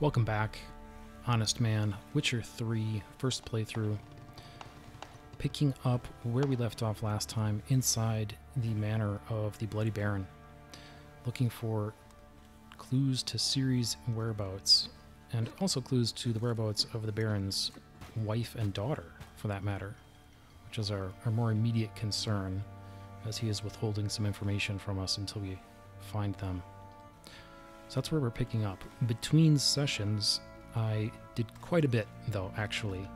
Welcome back, Honestman, Witcher 3, first playthrough. Picking up where we left off last time inside the manor of the Bloody Baron. Looking for clues to Ciri's whereabouts, and also clues to the whereabouts of the Baron's wife and daughter, for that matter, which is our, our more immediate concern, as he is withholding some information from us until we find them. So that's where we're picking up. Between sessions, I did quite a bit, though, actually.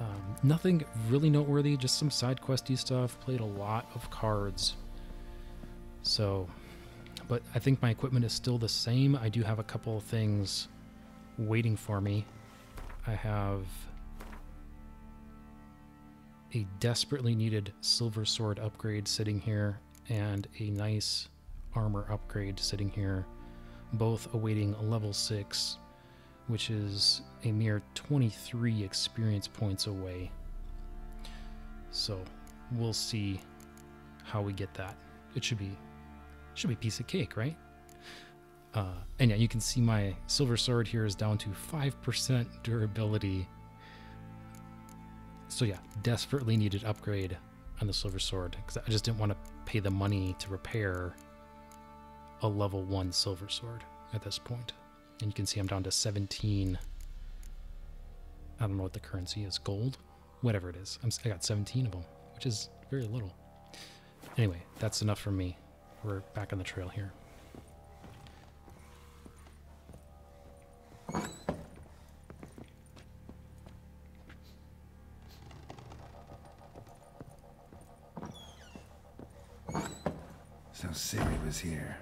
Um, nothing really noteworthy, just some side questy stuff. Played a lot of cards. So, but I think my equipment is still the same. I do have a couple of things waiting for me. I have a desperately needed silver sword upgrade sitting here and a nice armor upgrade sitting here both awaiting a level 6, which is a mere 23 experience points away. So we'll see how we get that. It should be should be a piece of cake, right? Uh, and yeah, you can see my silver sword here is down to 5% durability. So yeah, desperately needed upgrade on the silver sword because I just didn't want to pay the money to repair a level 1 silver sword at this point. And you can see I'm down to 17. I don't know what the currency is. Gold? Whatever it is. I'm, I got 17 of them, which is very little. Anyway, that's enough for me. We're back on the trail here. So Ciri was here.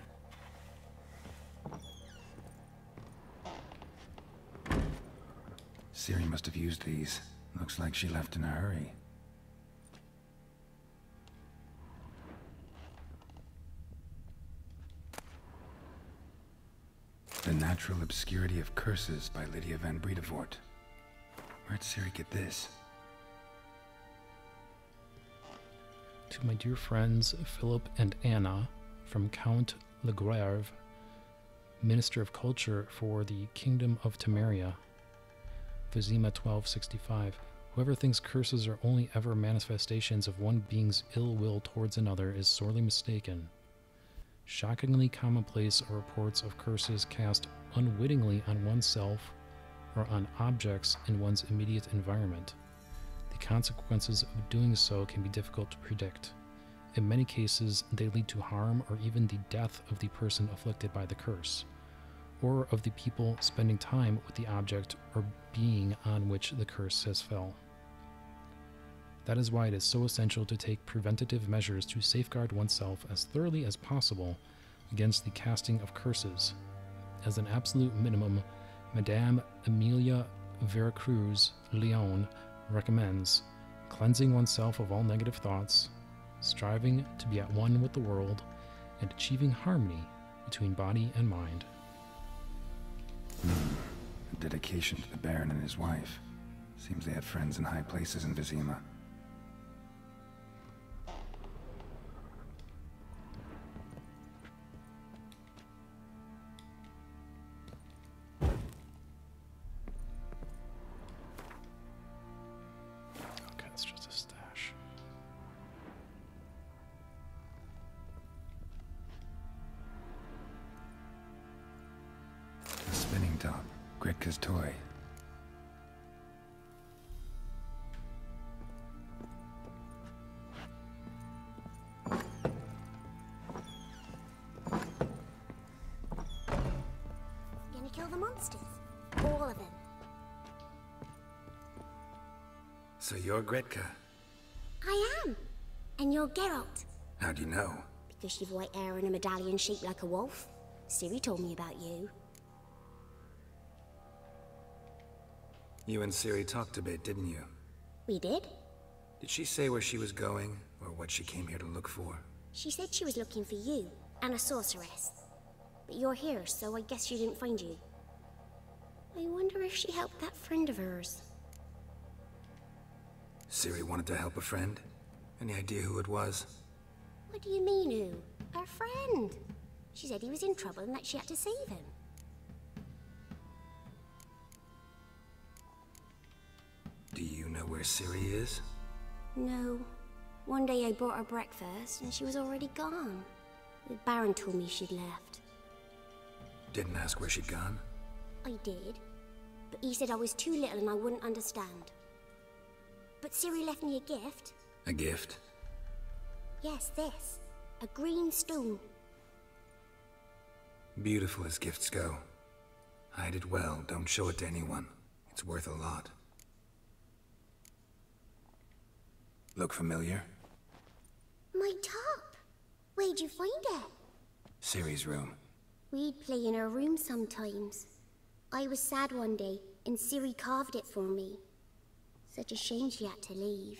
Must have used these. Looks like she left in a hurry. The Natural Obscurity of Curses by Lydia van Bredevoort. Where'd Ciri get this? To my dear friends Philip and Anna from Count Legrave, Minister of Culture for the Kingdom of Temeria, Vizima 1265. Whoever thinks curses are only ever manifestations of one being's ill will towards another is sorely mistaken. Shockingly commonplace are reports of curses cast unwittingly on oneself or on objects in one's immediate environment. The consequences of doing so can be difficult to predict. In many cases, they lead to harm or even the death of the person afflicted by the curse, or of the people spending time with the object or being on which the curse has fell. That is why it is so essential to take preventative measures to safeguard oneself as thoroughly as possible against the casting of curses. As an absolute minimum, Madame Emilia Veracruz Leon recommends cleansing oneself of all negative thoughts, striving to be at one with the world, and achieving harmony between body and mind. Hmm. A dedication to the Baron and his wife. Seems they had friends in high places in Vizima. Monsters. All of them. So you're Gretka. I am. And you're Geralt. How do you know? Because you've white hair and a medallion shaped like a wolf. Ciri told me about you. You and Ciri talked a bit, didn't you? We did? Did she say where she was going, or what she came here to look for? She said she was looking for you and a sorceress. But you're here, so I guess she didn't find you. I wonder if she helped that friend of hers. Ciri wanted to help a friend? Any idea who it was? What do you mean, who? Her friend. She said he was in trouble and that she had to save him. Do you know where Ciri is? No. One day I brought her breakfast and she was already gone. The Baron told me she'd left. Didn't ask where she'd gone? I did. But he said I was too little and I wouldn't understand. But Ciri left me a gift. A gift? Yes, this. A green stone. Beautiful as gifts go. Hide it well, don't show it to anyone. It's worth a lot. Look familiar? My top. Where'd you find it? Ciri's room. We'd play in her room sometimes. I was sad one day, and Ciri carved it for me. Such a shame she had to leave.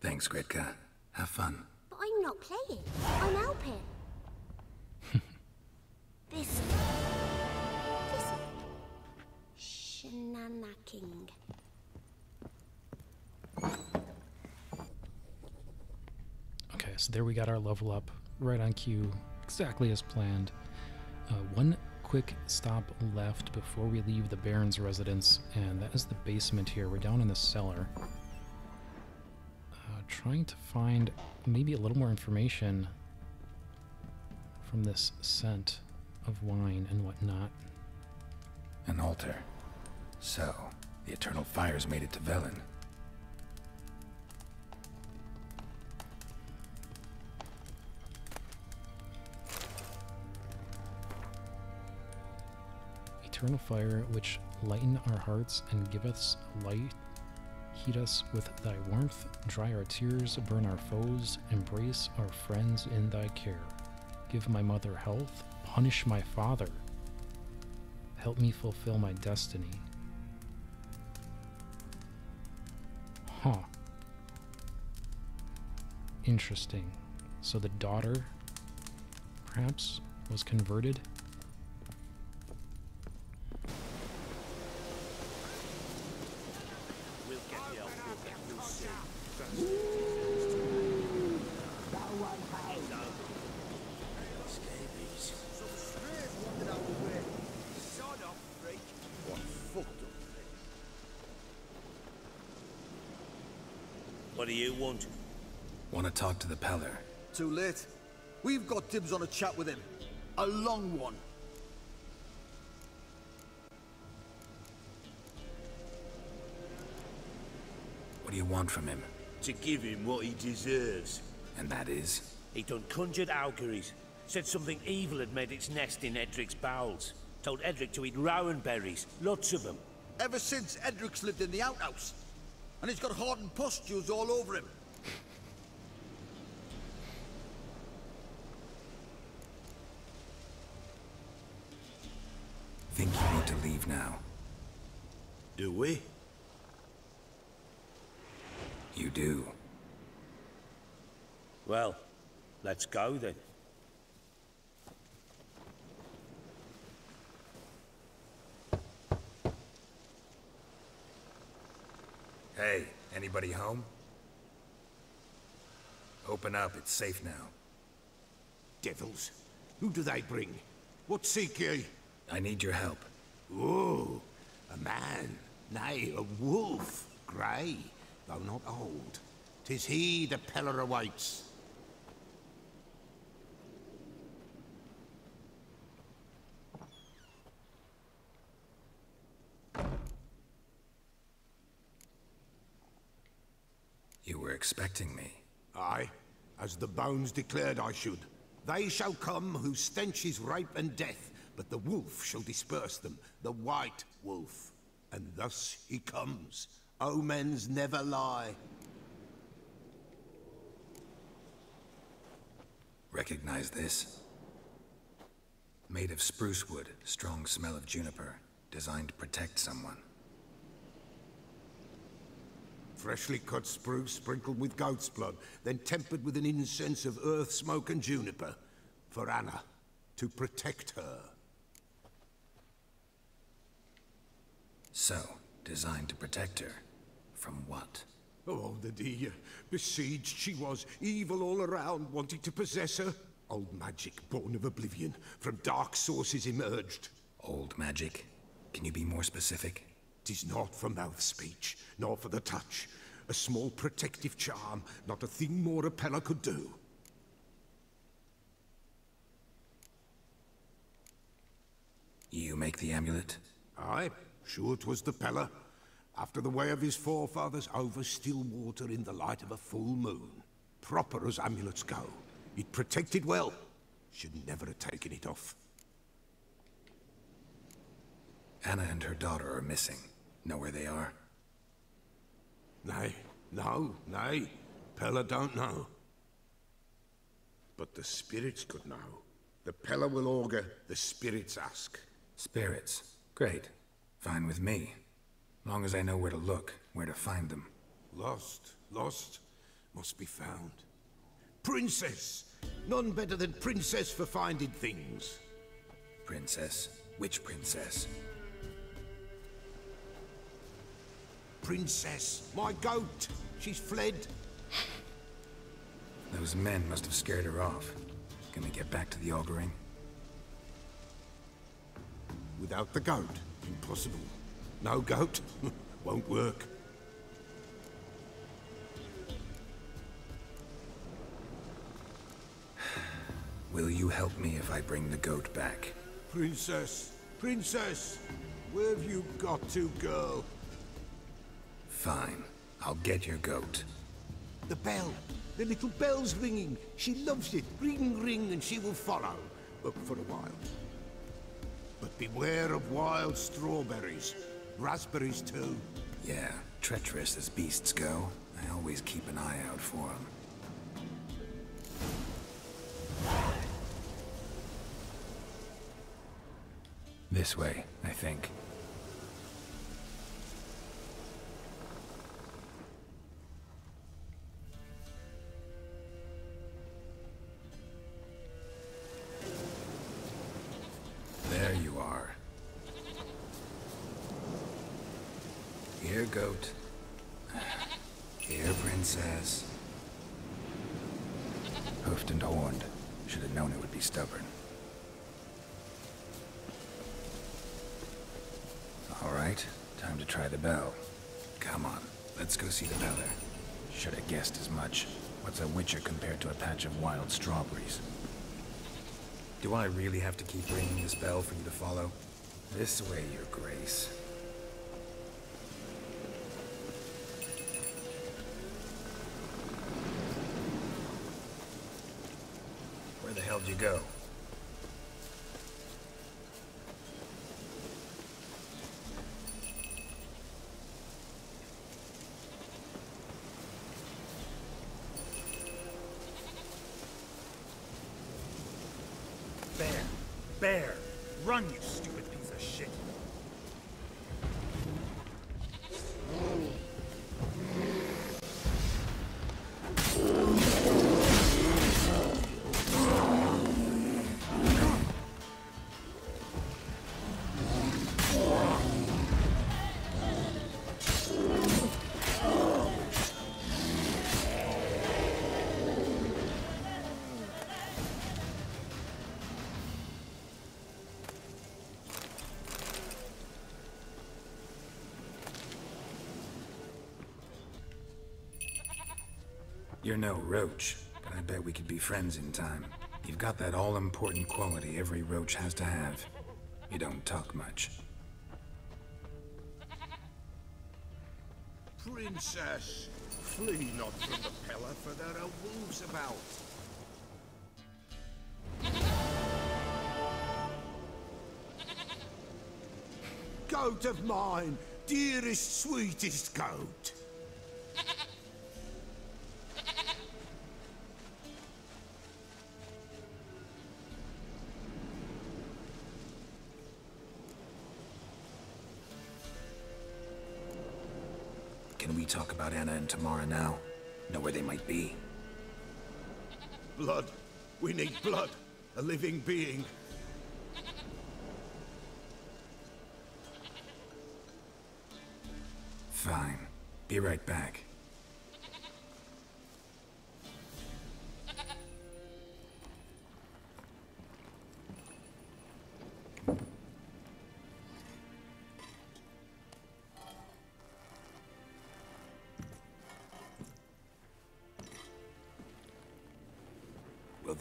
Thanks, Gretka. Have fun. But I'm not playing. I'm helping. this... This... Shenanacking. Okay, so there we got our level up right on cue, exactly as planned. Uh, one quick stop left before we leave the Baron's residence, and that is the basement here. We're down in the cellar. Uh, trying to find maybe a little more information from this scent of wine and whatnot. An altar. So, the Eternal Fires made it to Velen. Eternal fire, which lighten our hearts and give us light, heat us with thy warmth, dry our tears, burn our foes, embrace our friends in thy care. Give my mother health, punish my father. Help me fulfill my destiny. Huh. Interesting. So the daughter, perhaps, was converted? What do you want? Want to talk to the Peller? Too late. We've got dibs on a chat with him. A long one. What do you want from him? To give him what he deserves. And that is? He done conjured auguries. Said something evil had made its nest in Edric's bowels. Told Edric to eat rowan berries. Lots of them. Ever since Edric's lived in the outhouse. And he's got hardened pustules all over him. Think you need to leave now. Do we? You do. Well, let's go then. Hey, anybody home? Open up, it's safe now. Devils. Who do they bring? What seek ye? I need your help. Oh, a man. Nay, a wolf. Grey, though not old. Tis he the Peller awaits. Expecting me. Aye, as the bones declared I should. They shall come whose stench is rape and death, but the wolf shall disperse them, the white wolf. And thus he comes. Omens never lie. Recognize this? Made of spruce wood, strong smell of juniper, designed to protect someone. Freshly cut spruce sprinkled with goat's blood, then tempered with an incense of earth, smoke, and juniper. For Anna, to protect her. So, designed to protect her. From what? Oh, the dear. Besieged she was, evil all around, wanting to possess her. Old magic, born of oblivion, from dark sources emerged. Old magic? Can you be more specific? Tis not for mouth speech, nor for the touch. A small protective charm, not a thing more a Peller could do. You make the amulet? Aye, sure 'twas the Peller. After the way of his forefathers, over still water in the light of a full moon. Proper as amulets go. It protected well. Should never have taken it off. Anna and her daughter are missing. Know where they are? Nay, no, nay. Peller don't know. But the spirits could know. The Peller will augur, the spirits ask. Spirits. Great. Fine with me. Long as I know where to look, where to find them. Lost, lost, must be found. Princess! None better than Princess for finding things. Princess? Which princess? Princess, my goat! She's fled. Those men must have scared her off. Can we get back to the auguring? Without the goat, impossible. No goat, won't work. Will you help me if I bring the goat back? Princess, princess, where have you got to, girl? Fine. I'll get your goat. The bell. The little bell's ringing. She loves it. Ring, ring, and she will follow. But for a while. But beware of wild strawberries. Raspberries, too. Yeah, treacherous as beasts go. I always keep an eye out for them. This way, I think. What's a witcher compared to a patch of wild strawberries? Do I really have to keep ringing this bell for you to follow? This way, your grace. Where the hell would you go? Bear! Run, you stupid piece of shit! No roach, but I bet we could be friends in time. You've got that all-important quality every roach has to have. You don't talk much. Princess, flee not from the Peller, for there are wolves about. Goat of mine, dearest, sweetest goat. About Anna and Tamara now? Know where they might be? Blood. We need blood. A living being. Fine. Be right back.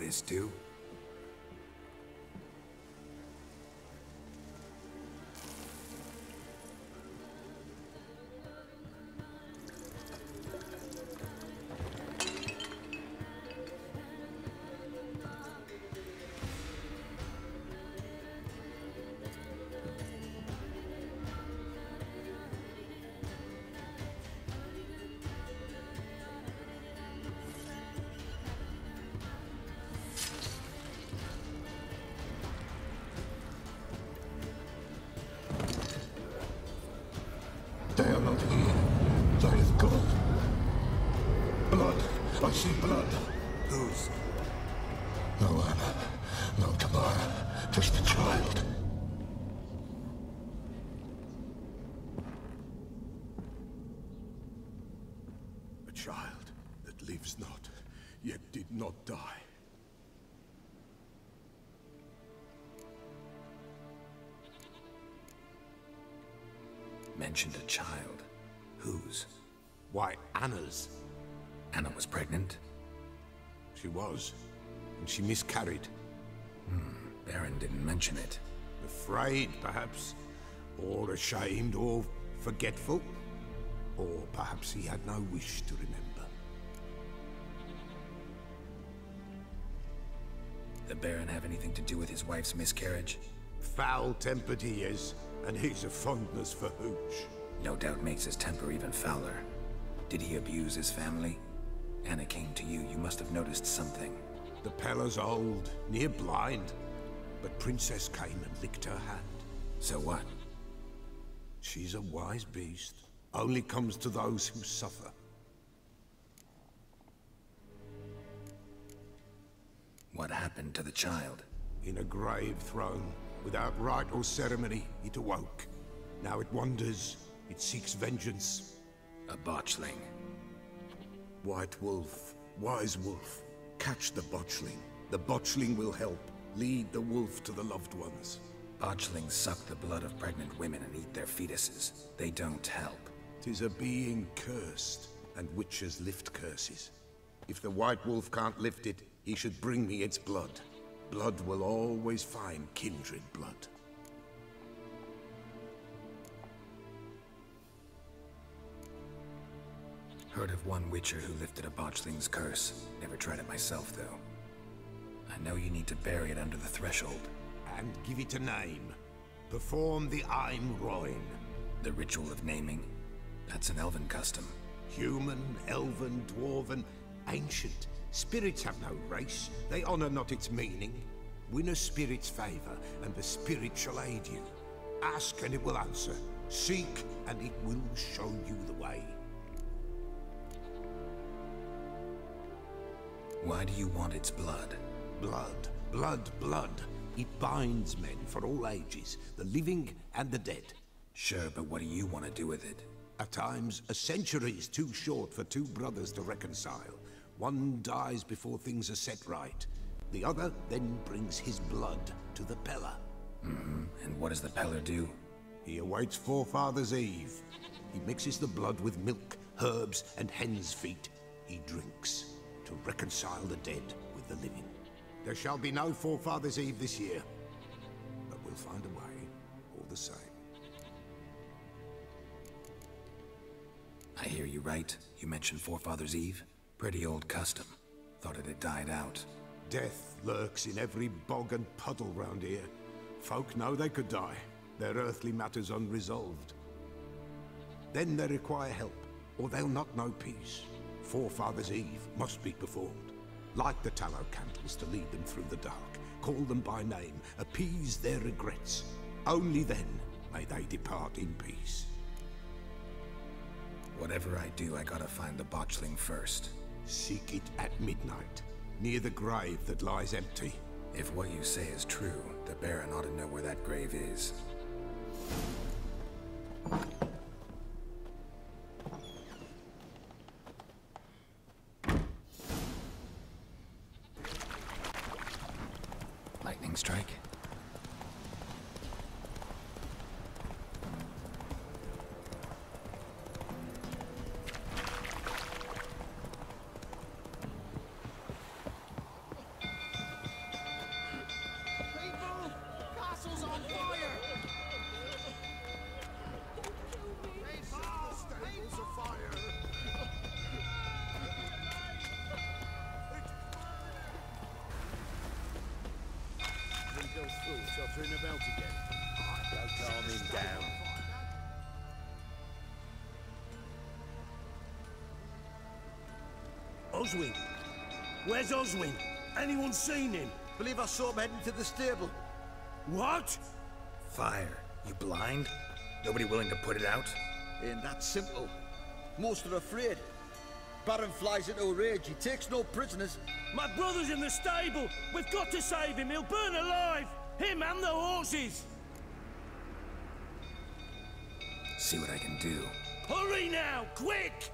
This do? Mentioned a child. Whose? Why, Anna's. Anna was pregnant? She was. And she miscarried. Hmm, Baron didn't mention it. Afraid, perhaps. Or ashamed, or forgetful. Or perhaps he had no wish to remember. The Baron have anything to do with his wife's miscarriage? Foul-tempered he is, and he's a fondness for hooch. No doubt makes his temper even fouler. Did he abuse his family? Anna came to you, you must have noticed something. The Peller's old, near blind. But Princess came and licked her hand. So what? She's a wise beast. Only comes to those who suffer. What happened to the child? In a grave thrown, without rite or ceremony, it awoke. Now it wanders, it seeks vengeance. A botchling. White Wolf, Wise Wolf, catch the botchling. The botchling will help. Lead the wolf to the loved ones. Botchlings suck the blood of pregnant women and eat their fetuses. They don't help. Tis a being cursed, and witches lift curses. If the White Wolf can't lift it, he should bring me its blood. Blood will always find kindred blood. Heard of one witcher who lifted a botchling's curse. Never tried it myself, though. I know you need to bury it under the threshold. And give it a name. Perform the Aim Roin. The ritual of naming. That's an elven custom. Human, elven, dwarven, ancient. Spirits have no race. They honor not its meaning. Win a spirit's favor, and the spirit shall aid you. Ask, and it will answer. Seek, and it will show you the way. Why do you want its blood? Blood, blood, blood. It binds men for all ages, the living and the dead. Sure, but what do you want to do with it? At times, a century is too short for two brothers to reconcile. One dies before things are set right. The other then brings his blood to the Peller. Mm-hmm. And what does the Peller do? He awaits Forefather's Eve. He mixes the blood with milk, herbs, and hen's feet. He drinks to reconcile the dead with the living. There shall be no Forefather's Eve this year. But we'll find a way, all the same. I hear you right. You mentioned Forefather's Eve? Pretty old custom. Thought it had died out. Death lurks in every bog and puddle round here. Folk know they could die, their earthly matters unresolved. Then they require help, or they'll not know peace. Forefather's Eve must be performed. Light the tallow candles to lead them through the dark. Call them by name, appease their regrets. Only then may they depart in peace. Whatever I do, I gotta find the botchling first. Seek it at midnight, near the grave that lies empty. If what you say is true, the Baron ought to know where that grave is. Where's Oswin? Anyone seen him? Believe I saw him heading to the stable. What? Fire. You blind? Nobody willing to put it out? Ain't that simple. Most are afraid. Baron flies into a rage. He takes no prisoners. My brother's in the stable! We've got to save him! He'll burn alive! Him and the horses! See what I can do. Hurry now! Quick!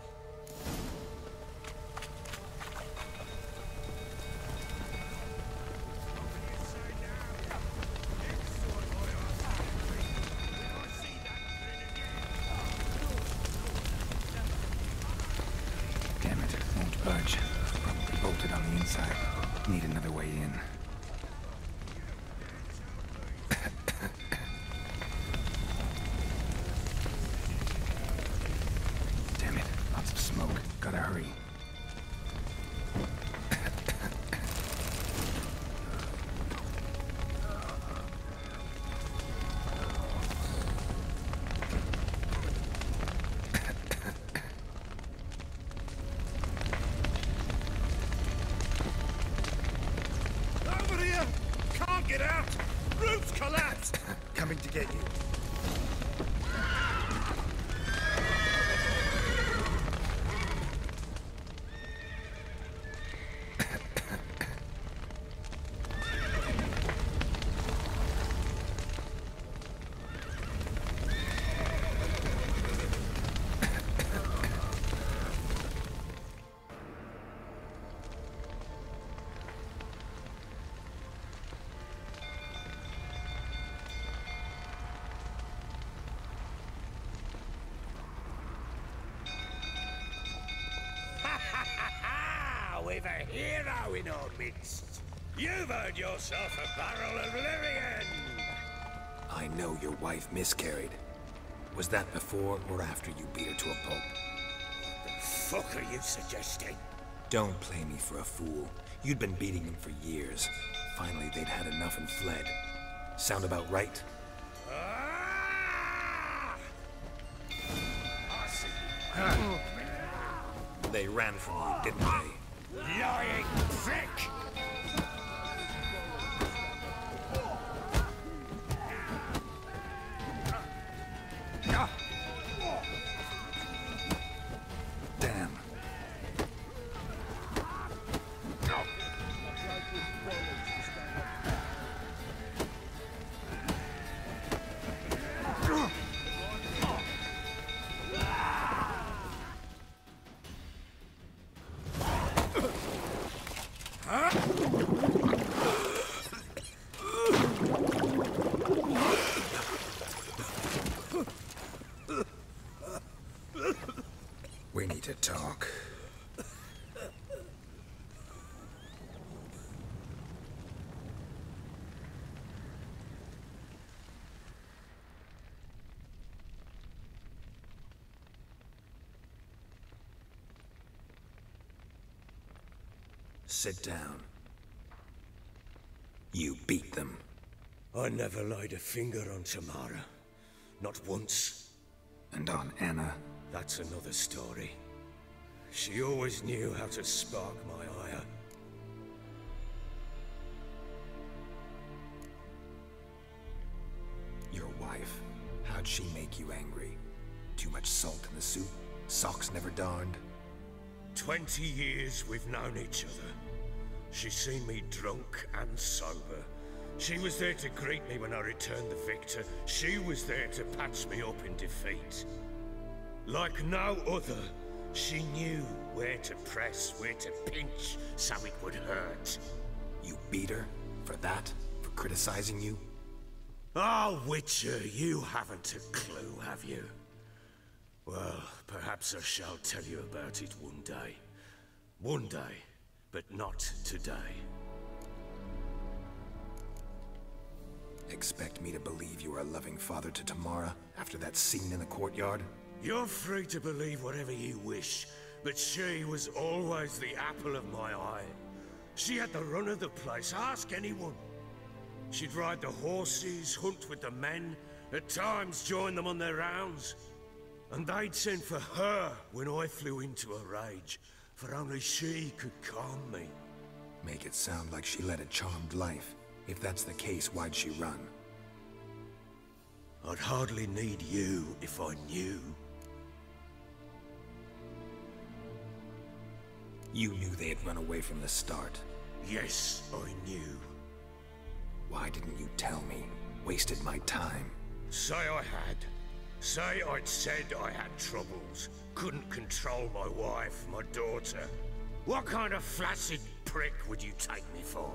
We've a hero in our midst. You've earned yourself a barrel of Lyrian. I know your wife miscarried. Was that before or after you beat her to a pulp? What the fuck are you suggesting? Don't play me for a fool. You'd been beating them for years. Finally, they'd had enough and fled. Sound about right? Ah! I see. They ran from you, didn't they? Lying prick! Sit down. You beat them. I never laid a finger on Tamara. Not once. And on Anna. That's another story. She always knew how to spark my ire. Your wife. How'd she make you angry? Too much salt in the soup? Socks never darned? Twenty years we've known each other. She's seen me drunk and sober. She was there to greet me when I returned the victor. She was there to patch me up in defeat. Like no other, she knew where to press, where to pinch, so it would hurt. You beat her? For that? For criticizing you? Ah, Witcher, you haven't a clue, have you? Well, perhaps I shall tell you about it one day. One day, but not today. Expect me to believe you are a loving father to Tamara after that scene in the courtyard? You're free to believe whatever you wish, but she was always the apple of my eye. She had the run of the place, ask anyone. She'd ride the horses, hunt with the men, at times join them on their rounds. And they'd send for her when I flew into a rage, for only she could calm me. Make it sound like she led a charmed life. If that's the case, why'd she run? I'd hardly need you if I knew. You knew they had run away from the start. Yes, I knew. Why didn't you tell me? Wasted my time. Say I had. Say I'd said I had troubles. Couldn't control my wife, my daughter. What kind of flaccid prick would you take me for?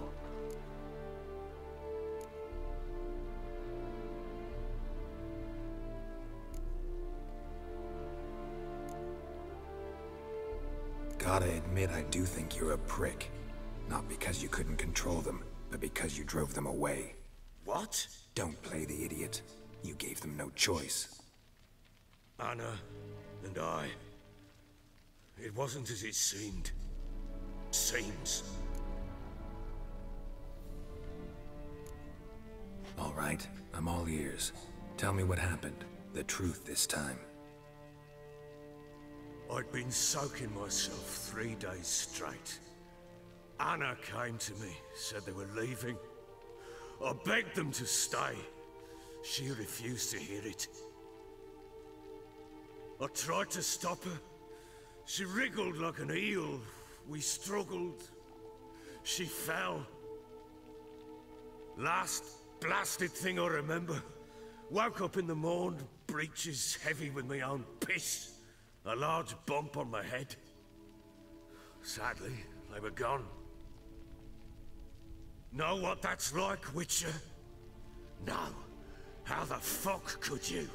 Gotta admit, I do think you're a prick. Not because you couldn't control them, but because you drove them away. What? Don't play the idiot. You gave them no choice. Anna and I. It wasn't as it seemed. Seems. All right, I'm all ears. Tell me what happened. The truth this time. I'd been soaking myself three days straight. Anna came to me, said they were leaving. I begged them to stay. She refused to hear it. I tried to stop her. She wriggled like an eel. We struggled. She fell. Last blasted thing I remember. Woke up in the morn, breeches heavy with my own piss. A large bump on my head. Sadly, they were gone. Know what that's like, Witcher? No. How the fuck could you?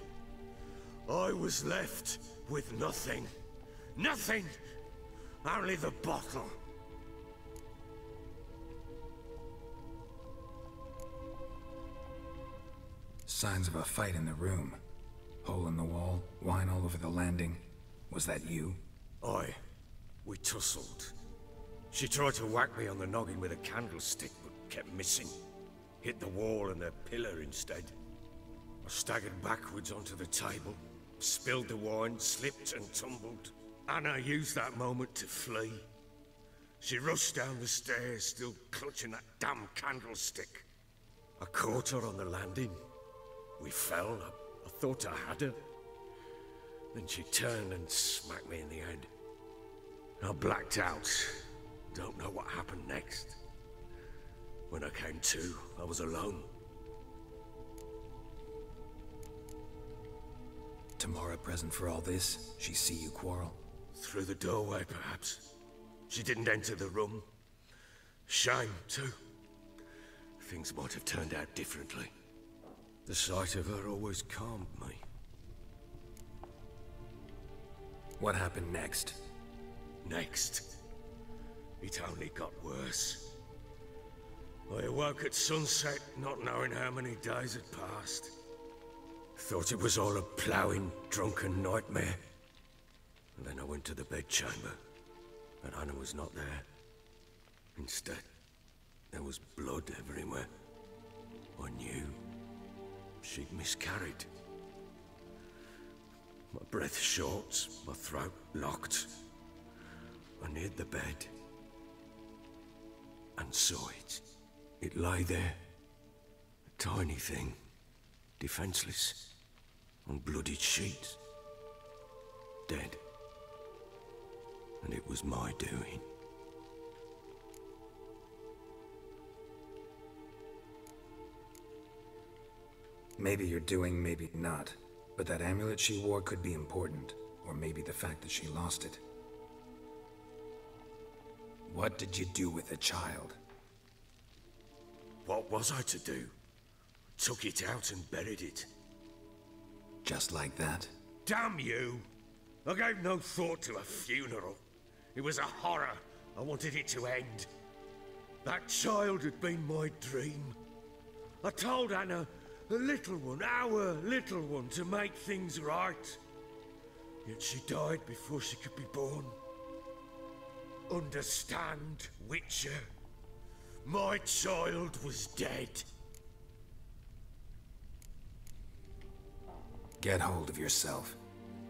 I was left with nothing. Nothing! Only the bottle. Signs of a fight in the room. Hole in the wall, wine all over the landing. Was that you? Aye. We tussled. She tried to whack me on the noggin with a candlestick, but kept missing. Hit the wall and the pillar instead. I staggered backwards onto the table, spilled the wine, slipped and tumbled. Anna used that moment to flee. She rushed down the stairs, still clutching that damn candlestick. I caught her on the landing. We fell. I, I thought I had her. Then she turned and smacked me in the head. I blacked out. Don't know what happened next. When I came to, I was alone. Tamara present for all this? She see you quarrel? Through the doorway, perhaps. She didn't enter the room. Shame, too. Things might have turned out differently. The sight of her always calmed me. What happened next? Next, it only got worse. I awoke at sunset, not knowing how many days had passed. Thought it was all a ploughing, drunken nightmare. And then I went to the bedchamber, and Anna was not there. Instead, there was blood everywhere. I knew she'd miscarried. My breath short, my throat locked. I neared the bed and saw it. It lay there, a tiny thing, defenseless, on bloodied sheets, dead. And it was my doing. Maybe you're doing, maybe not. But that amulet she wore could be important. Or maybe the fact that she lost it. What did you do with the child? What was I to do? Took it out and buried it. Just like that? Damn you! I gave no thought to a funeral. It was a horror. I wanted it to end. That child had been my dream. I told Anna, the little one, our little one, to make things right. Yet she died before she could be born. Understand, Witcher? My child was dead. Get hold of yourself.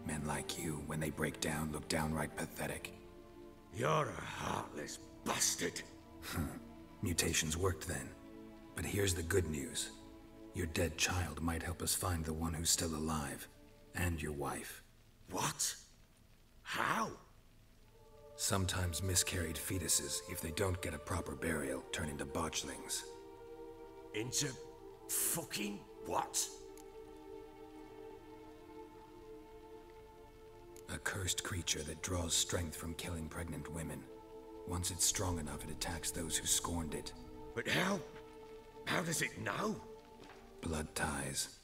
Men like you, when they break down, look downright pathetic. You're a heartless bastard. Hmm. Mutations worked then. But here's the good news. Your dead child might help us find the one who's still alive. And your wife. What? How? Sometimes miscarried fetuses, if they don't get a proper burial, turn into botchlings. Into fucking what? A cursed creature that draws strength from killing pregnant women. Once it's strong enough, it attacks those who scorned it. But how? How does it know? Blood ties.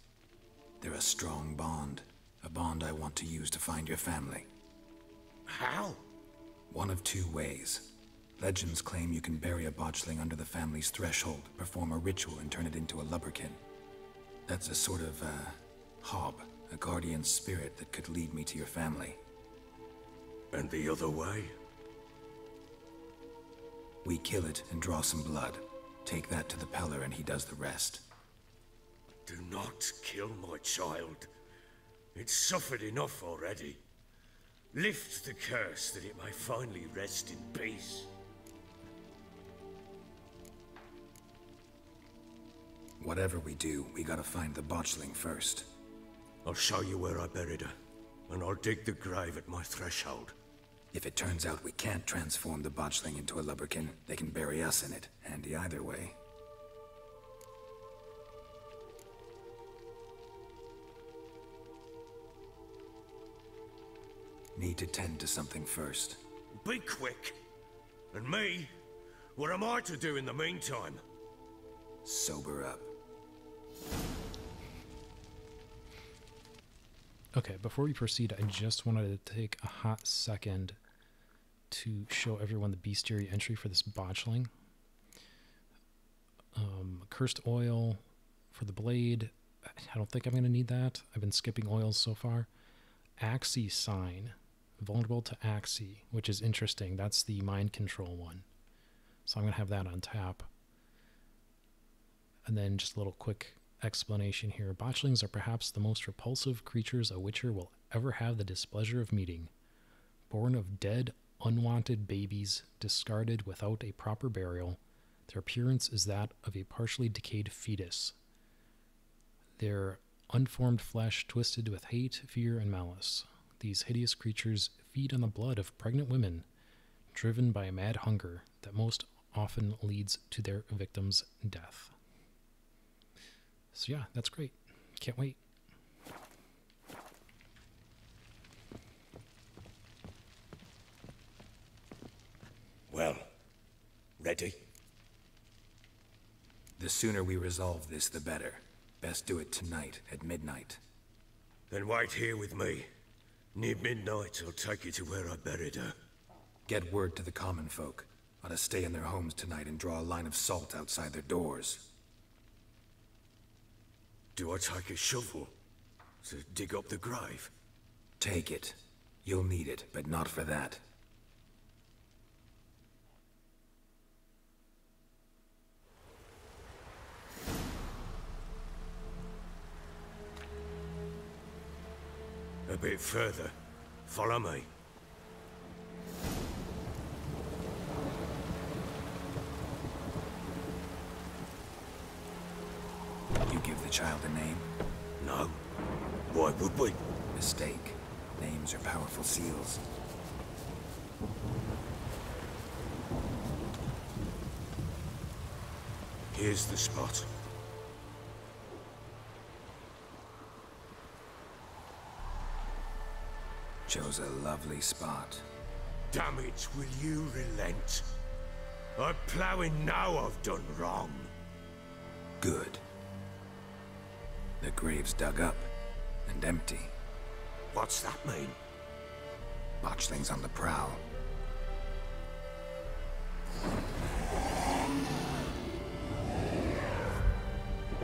They're a strong bond. A bond I want to use to find your family. How? One of two ways. Legends claim you can bury a botchling under the family's threshold, perform a ritual, and turn it into a lubberkin. That's a sort of, uh, hob, a guardian spirit that could lead me to your family. And the other way? We kill it and draw some blood. Take that to the Peller and he does the rest. Do not kill my child. It's suffered enough already. Lift the curse that it may finally rest in peace. Whatever we do, we gotta find the botchling first. I'll show you where I buried her, and I'll dig the grave at my threshold. If it turns out we can't transform the botchling into a lubberkin, they can bury us in it. Handy either way. Need to tend to something first. Be quick. And me? What am I to do in the meantime? Sober up. Okay, before we proceed, I just wanted to take a hot second to show everyone the bestiary entry for this botchling. Um, cursed oil for the blade. I don't think I'm going to need that. I've been skipping oils so far. Axii sign. Vulnerable to Axii, which is interesting. That's the mind control one. So I'm going to have that on tap. And then just a little quick explanation here. Botchlings are perhaps the most repulsive creatures a witcher will ever have the displeasure of meeting. Born of dead, unwanted babies, discarded without a proper burial, their appearance is that of a partially decayed fetus. Their unformed flesh twisted with hate, fear, and malice. These hideous creatures feed on the blood of pregnant women, driven by a mad hunger that most often leads to their victim's death. So, yeah, that's great. Can't wait. Well, ready? The sooner we resolve this, the better. Best do it tonight, at midnight. Then wait here with me. Near midnight, I'll take you to where I buried her. Get word to the common folk. Ought to stay in their homes tonight and draw a line of salt outside their doors. Do I take a shovel to dig up the grave? Take it. You'll need it, but not for that. A bit further. Follow me. You give the child a name? No. Why would we? Mistake. Names are powerful seals. Here's the spot. Chose a lovely spot. Damn it, will you relent? I'm ploughing now I've done wrong. Good. The grave's dug up and empty. What's that mean? Botchlings on the prowl.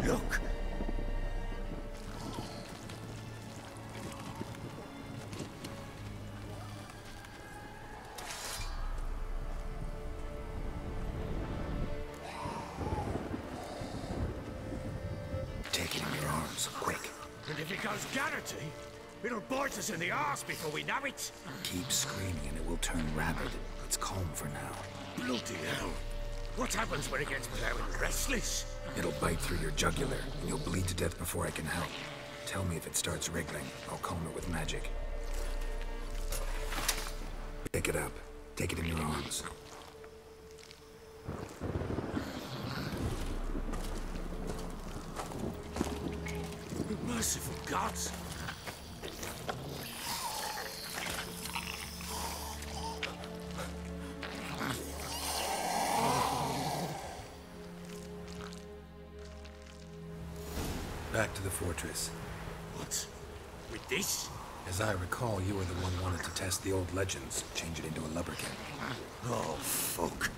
Look! Us in the arse before we know it. Keep screaming and it will turn rabid. It's calm for now. Bloody hell. What happens when it gets plowing restless? It'll bite through your jugular, and you'll bleed to death before I can help. Tell me if it starts wriggling. I'll calm it with magic. Pick it up. Take it in your arms. Merciful gods! Fortress. What? With this? As I recall, you were the one wanted to test the old legends, change it into a lubberkin. Ah. Oh, fuck.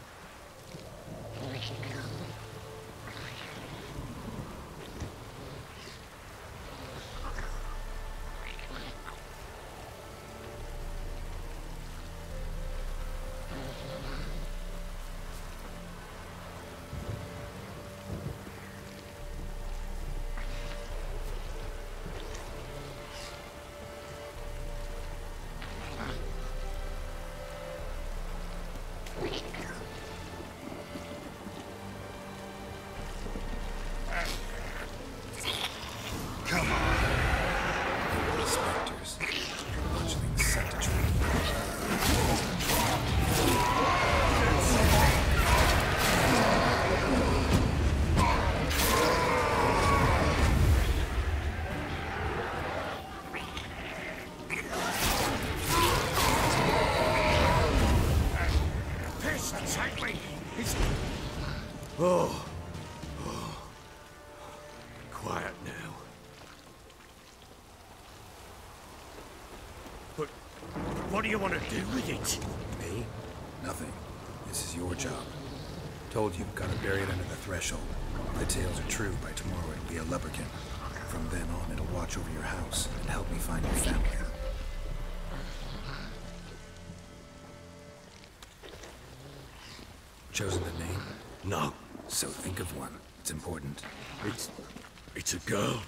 You want to do with it? Me? Nothing. This is your job. Told you, gotta bury it under the threshold. If the tales are true, by tomorrow it'll be a lubberkin. From then on, it'll watch over your house and help me find your family. Chosen the name? No, So think of one. It's important. it's... it's a girl.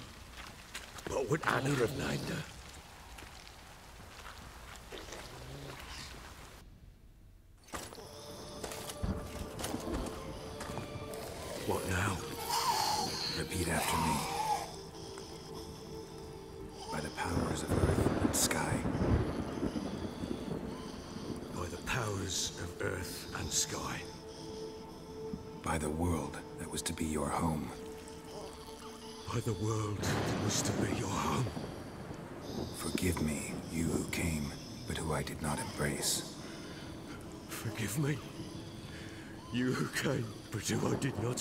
But what would Anna have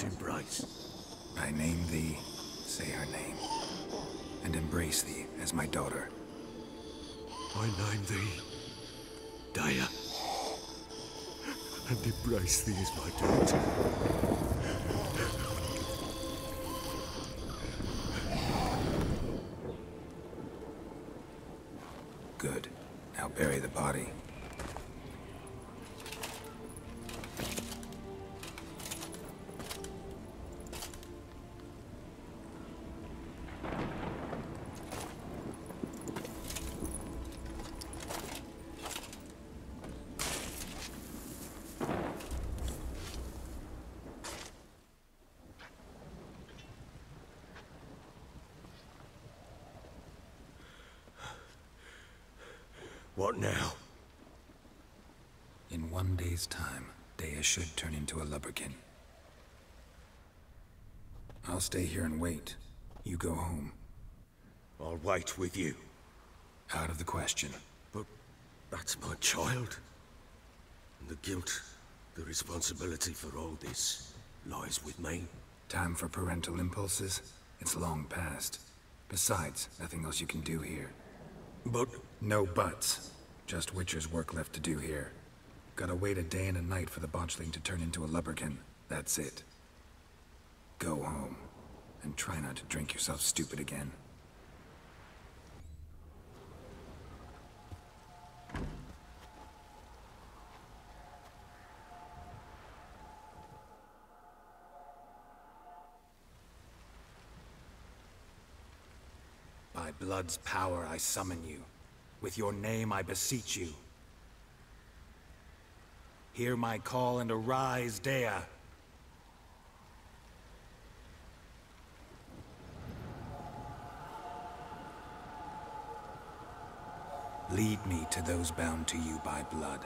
who I did embrace. I name thee, say her name, and embrace thee as my daughter. I name thee Dea. And embrace thee as my daughter. What now? In one day's time, Dea should turn into a lubberkin. I'll stay here and wait. You go home. I'll wait with you. Out of the question. But that's my child. And the guilt, the responsibility for all this lies with me. Time for parental impulses? It's long past. Besides, nothing else you can do here. But No buts. Just Witcher's work left to do here. Gotta wait a day and a night for the botchling to turn into a lubberkin. That's it. Go home. And try not to drink yourself stupid again. By blood's power I summon you. With your name I beseech you. Hear my call and arise, Dea. Lead me to those bound to you by blood.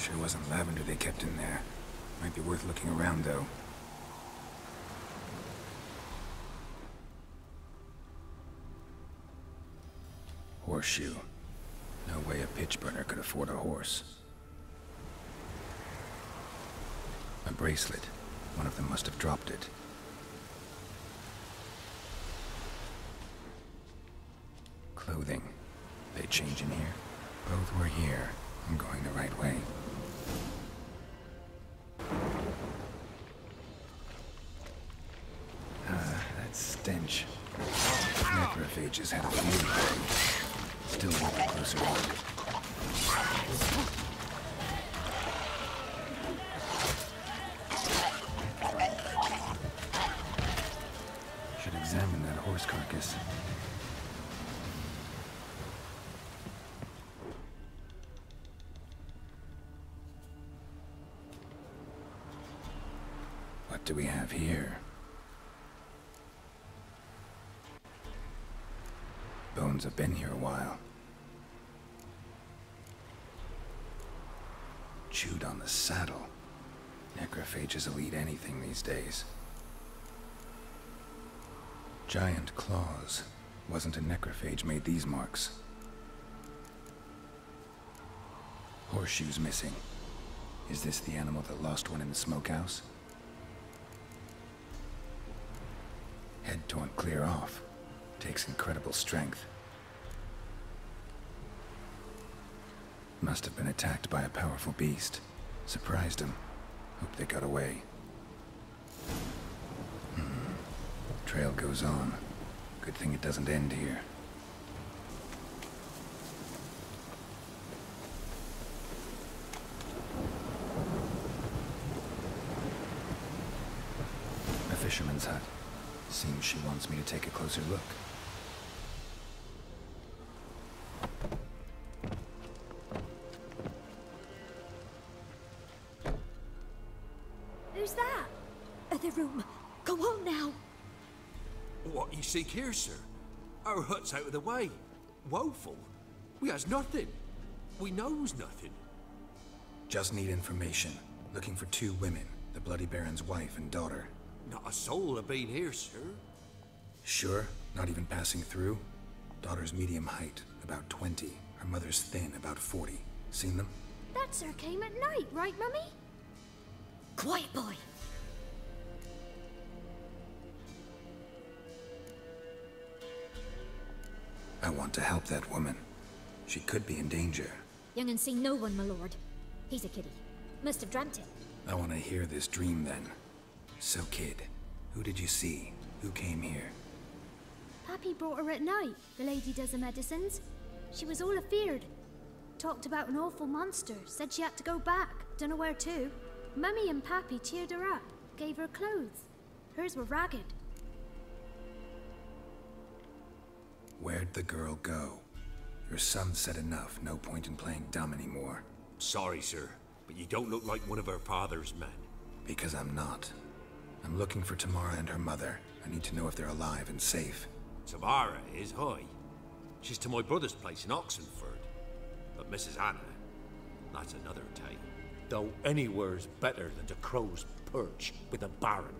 Sure wasn't lavender they kept in there. Might be worth looking around, though. Horseshoe. No way a pitch burner could afford a horse. A bracelet. One of them must have dropped it. Clothing. They change in here? Both were here. I'm going the right way. Necrophages had a few. Closer examine that horse carcass. What do we have here? Bones have been here a while. Chewed on the saddle. Necrophages will eat anything these days. Giant claws. Wasn't a necrophage made these marks. Horseshoes missing. Is this the animal that lost one in the smokehouse? Head torn clear off. Takes incredible strength. Must have been attacked by a powerful beast. Surprised him. Hope they got away. Hmm. Trail goes on. Good thing it doesn't end here. A fisherman's hut. Seems she wants me to take a closer look. Seek here, sir? Our hut's out of the way. Woeful. We has nothing. We knows nothing. Just need information. Looking for two women. The Bloody Baron's wife and daughter. Not a soul have been here, sir. Sure? Not even passing through? Daughter's medium height, about 20. Her mother's thin, about 40. Seen them? That sir came at night, right, Mummy? Quiet, boy. I want to help that woman. She could be in danger. Young and seen no one, my lord. He's a kiddie. Must have dreamt it. I want to hear this dream then. So, kid, who did you see? Who came here? Pappy brought her at night, the lady does the medicines. She was all afeared. Talked about an awful monster, said she had to go back, dunno where to. Mummy and Pappy cheered her up, gave her clothes. Hers were ragged. Where'd the girl go? Your son said enough, no point in playing dumb anymore. Sorry, sir, but you don't look like one of our father's men. Because I'm not. I'm looking for Tamara and her mother. I need to know if they're alive and safe. Tamara is high. She's to my brother's place in Oxenfurt. But Mrs. Anna, that's another tale. Though anywhere's better than the crow's perch with a baron.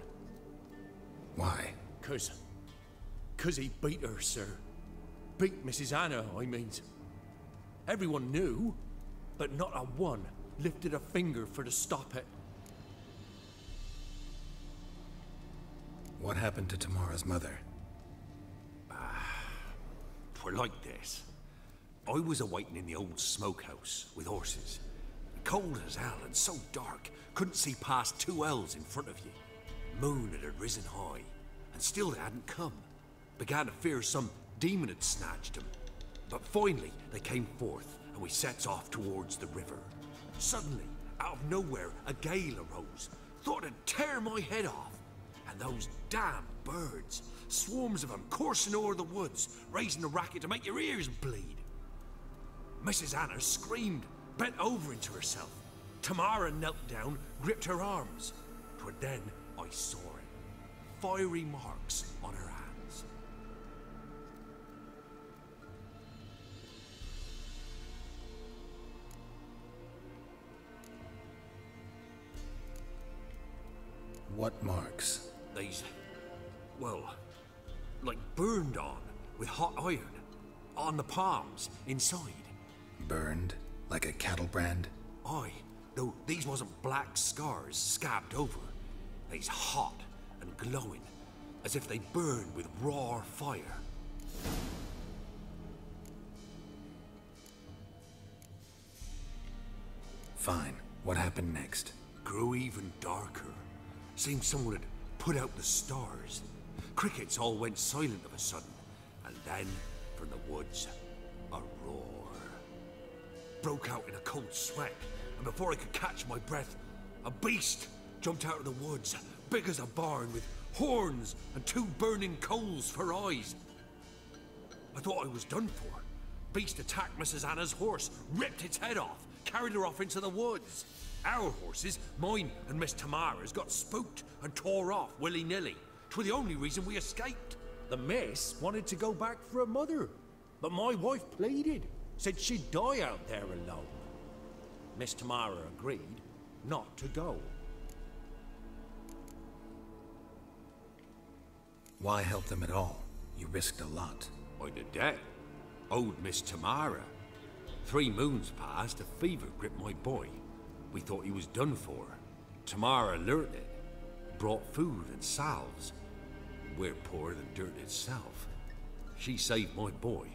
Why? Cause... Cause he beat her, sir. Beat Mrs. Anna, I means. Everyone knew, but not a one lifted a finger for to stop it. What happened to Tamara's mother? Ah, Twere like this. I was awaiting in the old smokehouse with horses. Cold as hell and so dark, couldn't see past two ells in front of you. moon had risen high, and still they hadn't come. Began to fear some demon had snatched him. But finally, they came forth, and we sets off towards the river. Suddenly, out of nowhere, a gale arose. Thought it'd tear my head off. And those damn birds, swarms of them coursing o'er the woods, raising a racket to make your ears bleed. Mrs. Anna screamed, bent over into herself. Tamara knelt down, gripped her arms. But then I saw it. Fiery marks on her What marks? These, well, like burned on with hot iron. On the palms, inside. Burned? Like a cattle brand? Aye, though these wasn't black scars scabbed over. They's hot and glowing, as if they burned with raw fire. Fine. What happened next? Grew even darker. Seemed someone had put out the stars. Crickets all went silent of a sudden, and then, from the woods, a roar. Broke out in a cold sweat, and before I could catch my breath, a beast jumped out of the woods, big as a barn, with horns and two burning coals for eyes. I thought I was done for. Beast attacked Mrs. Anna's horse, ripped its head off, carried her off into the woods. Our horses, mine and Miss Tamara's, got spooked and tore off willy-nilly. 'Twas the only reason we escaped. The miss wanted to go back for her mother, but my wife pleaded, said she'd die out there alone. Miss Tamara agreed not to go. Why help them at all? You risked a lot. I'd a debt. Owed Miss Tamara. Three moons passed, a fever gripped my boy. We thought he was done for. Tamara learnt it. Brought food and salves. We're poorer than dirt itself. She saved my boy.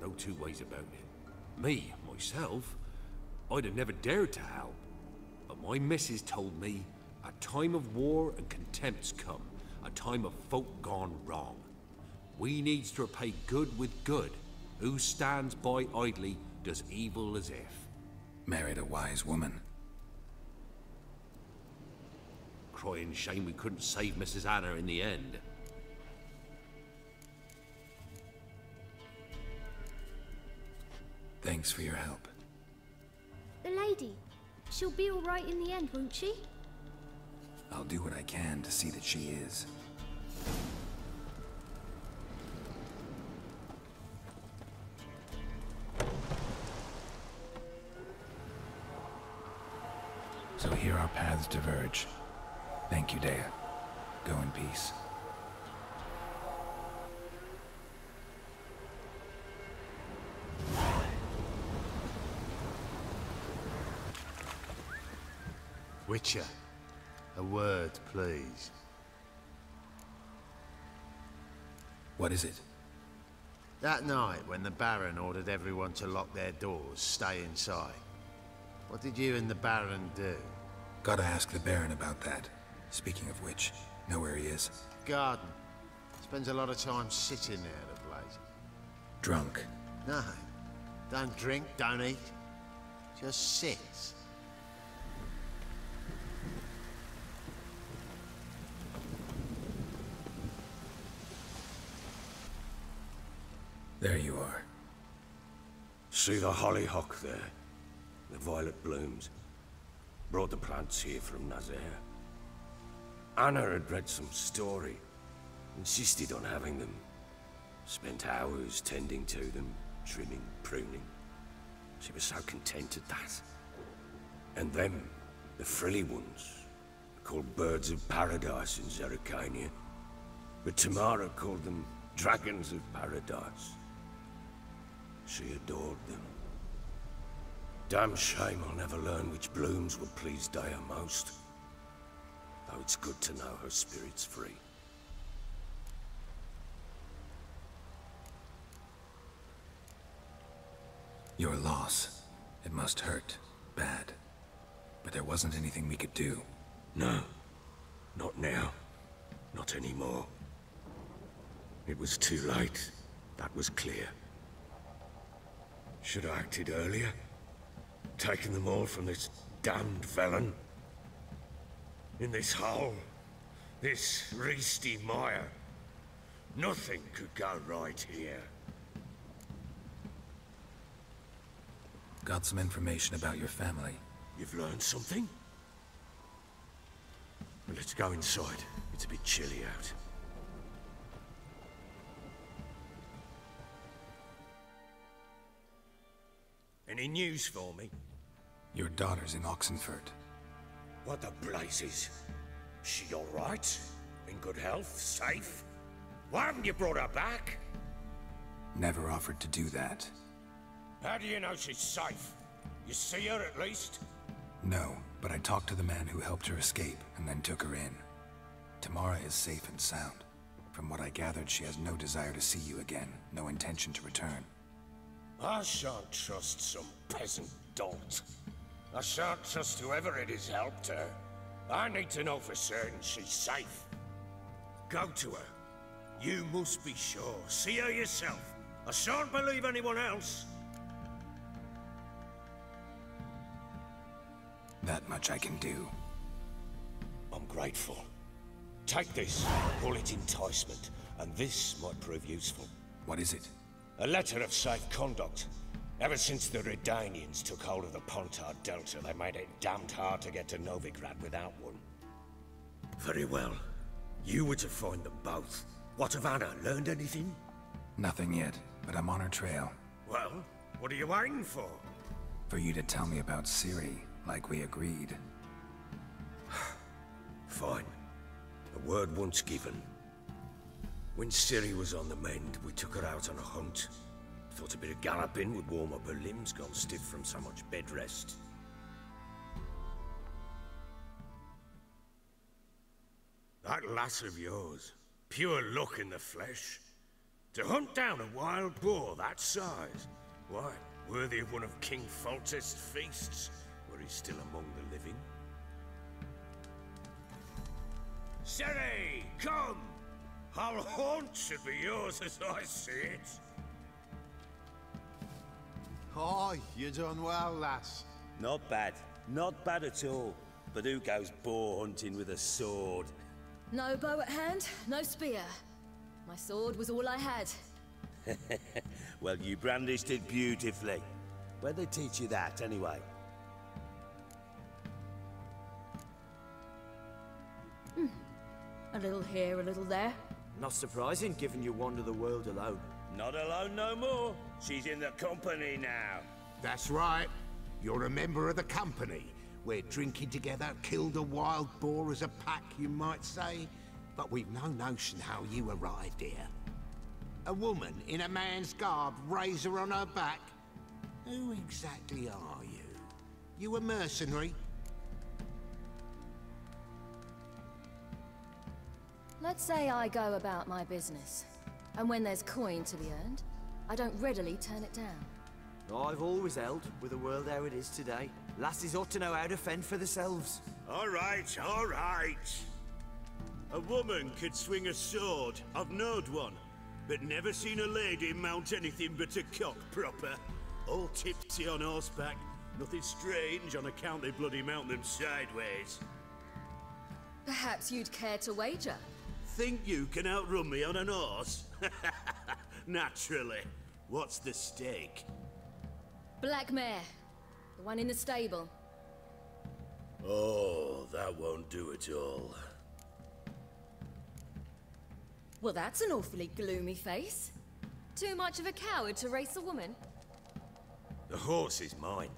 No two ways about it. Me, myself, I'd have never dared to help. But my missus told me a time of war and contempt's come. A time of folk gone wrong. We needs to repay good with good. Who stands by idly does evil as if. Married a wise woman. Crying shame we couldn't save Mrs. Anna in the end. Thanks for your help. The lady. She'll be all right in the end, won't she? I'll do what I can to see that she is. So here our paths diverge. Thank you, Dea. Go in peace. Witcher, a word, please. What is it? That night, when the Baron ordered everyone to lock their doors, stay inside. What did you and the Baron do? Gotta ask the Baron about that. Speaking of which, know where he is? Garden. Spends a lot of time sitting there, the blaze. Drunk. No. Don't drink, don't eat. Just sits. There you are. See the hollyhock there? The violet blooms. Brought the plants here from Nazair. Anna had read some story. Insisted on having them. Spent hours tending to them, trimming, pruning. She was so content at that. And them, the frilly ones, called birds of paradise in Zerrikania. But Tamara called them dragons of paradise. She adored them. Damn shame I'll never learn which blooms would please Dea most. Though it's good to know her spirit's free. Your loss. It must hurt. Bad. But there wasn't anything we could do. No. Not now. Not anymore. It was too late. That was clear. Should have acted earlier. Taken them all from this damned felon. In this hole. This Reesty mire. Nothing could go right here. Got some information about your family. You've learned something? Well, let's go inside. It's a bit chilly out. Any news for me? Your daughter's in Oxenfurt. What the blazes? She all right? In good health? Safe? Why haven't you brought her back? Never offered to do that. How do you know she's safe? You see her at least? No, but I talked to the man who helped her escape and then took her in. Tamara is safe and sound. From what I gathered, she has no desire to see you again, no intention to return. I shan't trust some peasant dolt. I shan't trust whoever it is helped her. I need to know for certain she's safe. Go to her. You must be sure. See her yourself. I shan't believe anyone else. That much I can do. I'm grateful. Take this, call it enticement, and this might prove useful. What is it? A letter of safe conduct. Ever since the Redanians took hold of the Pontar Delta, they made it damned hard to get to Novigrad without one. Very well. You were to find them both. What of Anna? Learned anything? Nothing yet, but I'm on her trail. Well, what are you waiting for? For you to tell me about Ciri, like we agreed. Fine. A word once given. When Ciri was on the mend, we took her out on a hunt. Thought a bit of galloping would warm up her limbs, gone stiff from so much bed rest. That lass of yours, pure luck in the flesh. To hunt down a wild boar that size, why, worthy of one of King Foltest's feasts, were he still among the living. Ciri, come! Our haunt should be yours as I see it. Oh, you done well, lass. Not bad. Not bad at all. But who goes boar hunting with a sword? No bow at hand, no spear. My sword was all I had. well, you brandished it beautifully. Where'd they teach you that, anyway? Hmm. A little here, a little there. Not surprising, given you wander the world alone. Not alone no more. She's in the company now. That's right. You're a member of the company. We're drinking together, killed a wild boar as a pack, you might say. But we've no notion how you arrived here. A woman in a man's garb, razor on her back. Who exactly are you? You a mercenary? Let's say I go about my business. And when there's coin to be earned, I don't readily turn it down. I've always held, with the world how it is today, lasses ought to know how to fend for themselves. All right, all right. A woman could swing a sword. I've knowed one. But never seen a lady mount anything but a cock proper. All tipsy on horseback. Nothing strange on account they bloody mount them sideways. Perhaps you'd care to wager? Think you can outrun me on an horse? Naturally. What's the stake? Black mare. The one in the stable. Oh, that won't do at all. Well, that's an awfully gloomy face. Too much of a coward to race a woman? The horse is mine.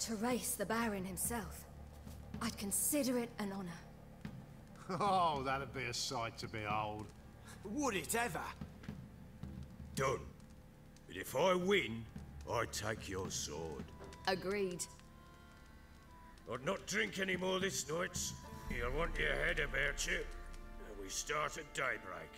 To race the Baron himself. I'd consider it an honor. Oh, that'd be a sight to behold. Would it ever? Done. But if I win, I take your sword. Agreed. I'd not drink any more this night. You'll want your head about you. And we start at daybreak.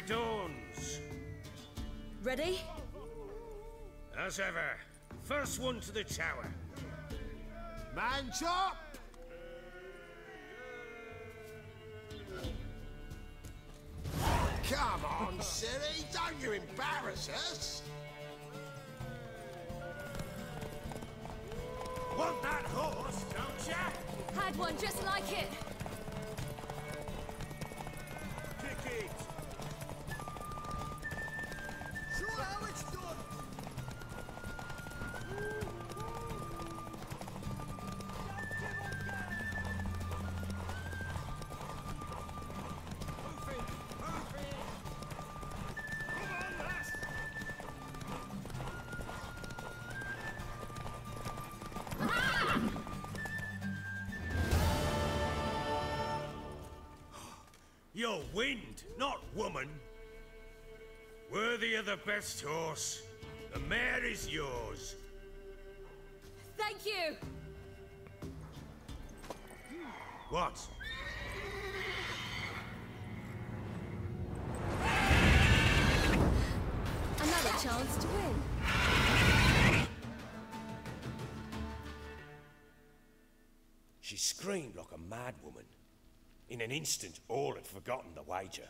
Dawns. Ready? As ever. First one to the tower. Man chop! Come on, silly, don't you embarrass us! Want that horse, don't ya? Had one just like it. You're wind, not woman. Worthy of the best horse. The mare is yours. Thank you. What? Another chance to win. She screamed like a mad woman. In an instant, all had forgotten the wager.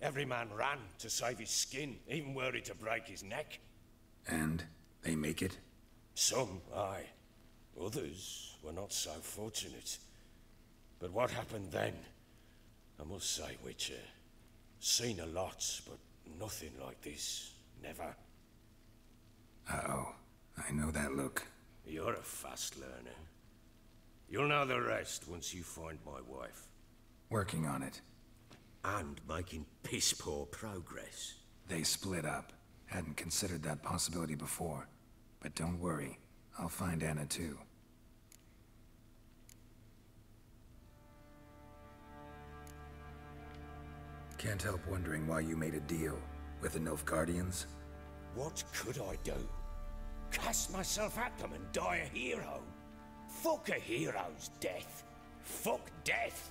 Every man ran to save his skin, even were he to break his neck. And they make it? Some, aye. Others were not so fortunate. But what happened then? I must say, Witcher, seen a lot, but nothing like this. Never. Uh-oh. I know that look. You're a fast learner. You'll know the rest once you find my wife. Working on it. And making piss poor progress. They split up. Hadn't considered that possibility before. But don't worry. I'll find Anna too. Can't help wondering why you made a deal with the Nilfgaardians. What could I do? Cast myself at them and die a hero? Fuck a hero's death. Fuck death.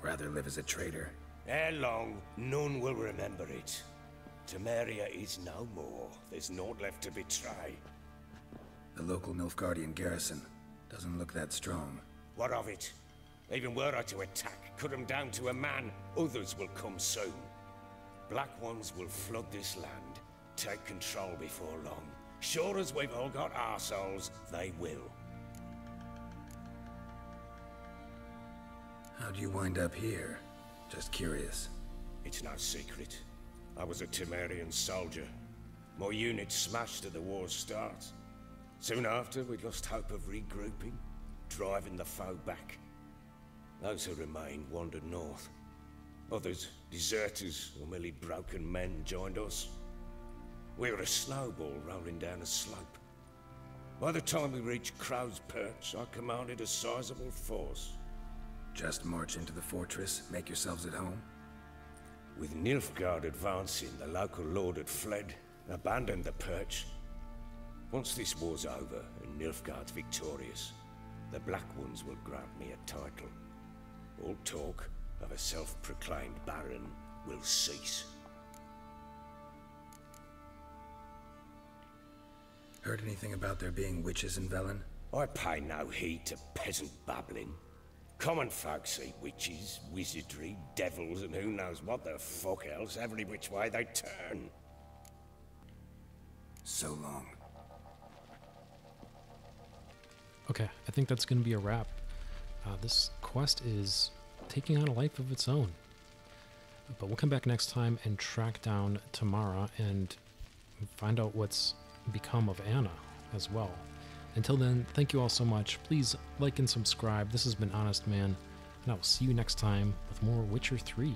Rather live as a traitor. Ere long, none will remember it. Temeria is no more. There's naught left to betray. The local Nilfgaardian garrison doesn't look that strong. What of it? Even were I to attack, cut them down to a man, others will come soon. Black ones will flood this land, take control before long. Sure as we've all got arseholes, they will. How'd you wind up here? Just curious. It's no secret. I was a Temerian soldier. My unit smashed at the war's start. Soon after, we lost hope of regrouping, driving the foe back. Those who remained wandered north. Others, deserters or merely broken men, joined us. We were a snowball rolling down a slope. By the time we reached Crow's Perch, I commanded a sizable force. Just march into the fortress, make yourselves at home? With Nilfgaard advancing, the local lord had fled, abandoned the perch. Once this war's over and Nilfgaard's victorious, the Black Ones will grant me a title. All talk of a self-proclaimed baron will cease. Heard anything about there being witches in Velen? I pay no heed to peasant babbling. Common folk see witches, wizardry, devils, and who knows what the fuck else every which way they turn. So long. Okay, I think that's going to be a wrap. Uh, this quest is taking on a life of its own. But we'll come back next time and track down Tamara and find out what's become of Anna as well. Until then, thank you all so much. Please like and subscribe. This has been Honestman, and I will see you next time with more Witcher 3.